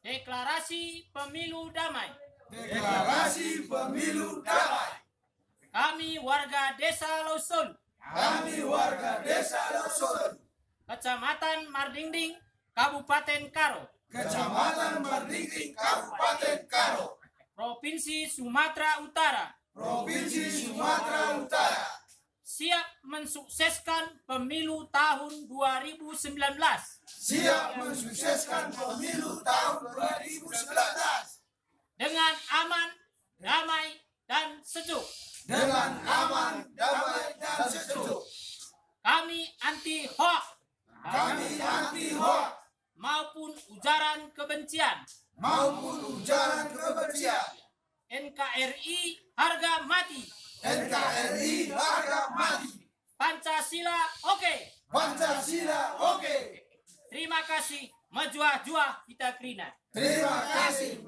Deklarasi Pemilu Damai. Deklarasi Pemilu Damai. Kami warga Desa Lausun, Kami warga Desa Lausun, Kecamatan Mardingding, Kabupaten Karo, Kecamatan Mardingding, Kabupaten Karo, Provinsi Sumatera Utara, Provinsi Sumatera Utara, siap mensukseskan pemilu tahun 2019 siap mensukseskan pemilu tahun 2019 dengan aman, damai, dan sejuk. dengan aman, damai, dan sejuk. Kami anti hoax Kami anti hoax maupun ujaran kebencian. maupun ujaran kebencian. NKRI harga mati. NKRI harga mati. Pancasila oke. Pancasila oke. Terima kasih. Majuah juah kita kerina. Terima kasih.